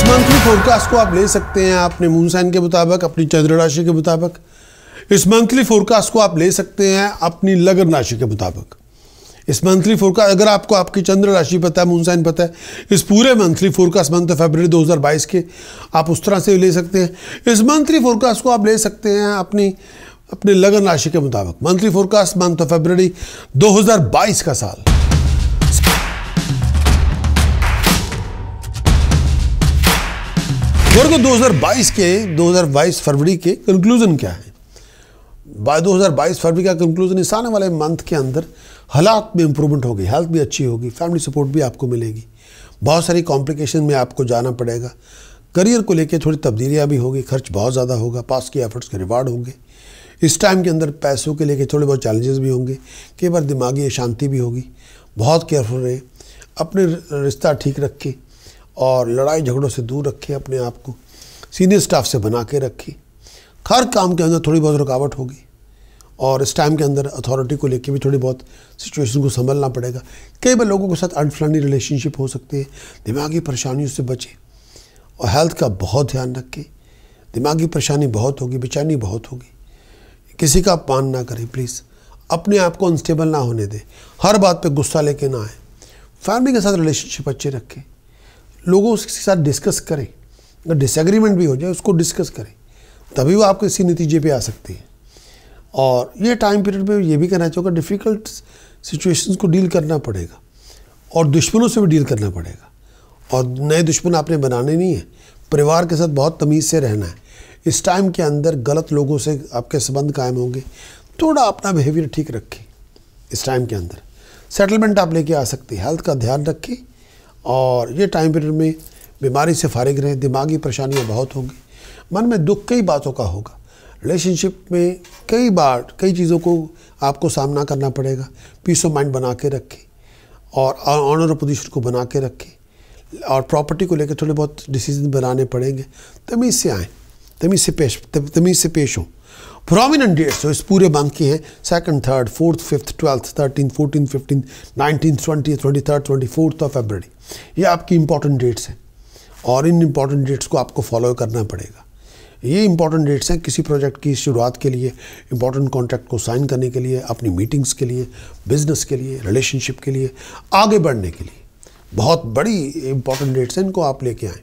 इस monthly forecast को आप ले सकते हैं, अपने मून साइन के मुताबिक, अपनी चंद्र राशि के मुताबिक। इस मंथली फोरकास्ट को आप ले सकते हैं, अपनी लगन राशि के मुताबिक। इस मंथली फोरकास्ट अगर आपको आपकी चंद्र राशि पता है मून साइन पता है, इस पूरे मंथली फोरकास्ट मंथ फरवरी 2022 के, आप उस तरह से ले सकते हैं। इस मंथली फोरकास्ट को आप ले सकते हैं, अपनी, अपने लगन राशि के मुताबिक। मंथली फोरकास्ट मंथ फरवरी 2022 का साल। वर्ग 2022 के 2022 फरवरी के कंक्लूजन क्या है? बाय 2022 फरवरी का कंक्लूजन इस आने वाले मंथ के अंदर हालात में इंप्रूवमेंट होगी हेल्थ भी अच्छी होगी फैमिली सपोर्ट भी आपको मिलेगी। बहुत सारी कॉम्प्लिकेशन में आपको जाना पड़ेगा। करियर को लेकर थोड़ी तब्दीलियाँ भी होगी, खर्च बहुत ज़्यादा होगा पास के एफर्ट्स के रिवार्ड होंगे। इस टाइम के अंदर पैसों के लेके थोड़े बहुत चैलेंजेस भी होंगे, कई बार दिमागी अशांति भी होगी। बहुत केयरफुल रहे, अपने रिश्ता ठीक रखें और लड़ाई झगड़ों से दूर रखें अपने आप को। सीनियर स्टाफ से बना के रखें। हर काम के अंदर थोड़ी बहुत रुकावट होगी और इस टाइम के अंदर अथॉरिटी को लेकर भी थोड़ी बहुत सिचुएशन को संभलना पड़ेगा। कई बार लोगों के साथ अनफ्रेंडली रिलेशनशिप हो सकते हैं। दिमागी परेशानियों से बचें और हेल्थ का बहुत ध्यान रखें। दिमागी परेशानी बहुत होगी, बेचैनी बहुत होगी। किसी का अपमान ना करें प्लीज़ अपने आप को अनस्टेबल ना होने दें। हर बात पे गुस्सा लेके ना आए। फैमिली के साथ रिलेशनशिप अच्छे रखें। लोगों के साथ डिस्कस करें। अगर डिसएग्रीमेंट भी हो जाए, उसको डिस्कस करें। तभी वो आपको इसी नतीजे पे आ सकती है। और ये टाइम पीरियड में ये भी कहना चाहूँगा डिफ़िकल्ट सिचुएशंस को डील करना पड़ेगा। और दुश्मनों से भी डील करना पड़ेगा। और नए दुश्मन आपने बनाने नहीं है। परिवार के साथ बहुत तमीज़ से रहना है। इस टाइम के अंदर गलत लोगों से आपके संबंध कायम होंगे। थोड़ा अपना बिहेवियर ठीक रखें। इस टाइम के अंदर। सेटलमेंट आप लेके आ सकते हैं। हेल्थ का ध्यान रखें। और ये टाइम पीरियड में बीमारी से फारिग रहें, दिमागी परेशानियाँ बहुत होंगी। मन में दुख कई बातों का होगा। रिलेशनशिप में कई बार, कई चीज़ों को आपको सामना करना पड़ेगा। पीस ऑफ़ माइंड बना के रखें और ऑनर पोजिशन को बना के रखें। और प्रॉपर्टी को लेकर थोड़े बहुत डिसीज़न बनाने पड़ेंगे। तमीज़ से आएँ, तमीज़ से पेश, तमीज़ से पेश हों। प्रोमिनेंट डेट्स जो इस पूरे मंथ की हैं second third fourth fifth twelfth thirteen fourteen fifteen nineteen twenty twenty third twenty fourth of February ये आपकी इंपॉर्टेंट डेट्स हैं। और इन इंपॉर्टेंट डेट्स को आपको फॉलो करना पड़ेगा। ये इंपॉर्टेंट डेट्स हैं किसी प्रोजेक्ट की शुरुआत के लिए इंपॉर्टेंट कॉन्ट्रैक्ट को साइन करने के लिए, अपनी मीटिंग्स के लिए बिज़नेस के लिए रिलेशनशिप के लिए, आगे बढ़ने के लिए। बहुत बड़ी इंपॉर्टेंट डेट्स हैं, इनको आप लेके आएँ।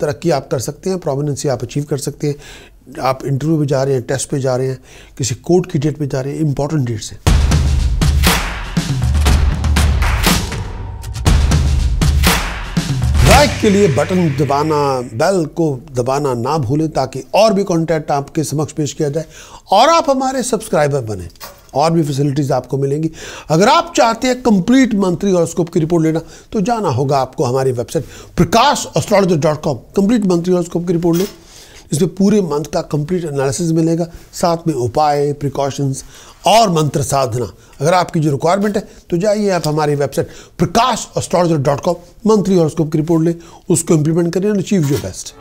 तरक्की आप कर सकते हैं प्रोमिनेंसी आप अचीव कर सकते हैं। आप इंटरव्यू पे जा रहे हैं टेस्ट पे जा रहे हैं, किसी कोर्ट की डेट पे जा रहे हैं इंपॉर्टेंट डेट्स हैं। लाइक के लिए बटन दबाना बेल को दबाना ना भूलें ताकि और भी कंटेंट आपके समक्ष पेश किया जाए और आप हमारे सब्सक्राइबर बने और भी फैसिलिटीज़ आपको मिलेंगी। अगर आप चाहते हैं कंप्लीट मंथली हॉरोस्कोप की रिपोर्ट लेना तो जाना होगा आपको हमारी website Prakash astrologer dot com complete monthly horoscope की रिपोर्ट लें। इसमें पूरे मंथ का कंप्लीट एनालिसिस मिलेगा। साथ में उपाय प्रिकॉशंस और मंत्र साधना। अगर आपकी जो रिक्वायरमेंट है तो जाइए आप हमारी website Prakash astrologer dot com monthly horoscope की रिपोर्ट लें, उसको इम्प्लीमेंट करें अचीव योर बेस्ट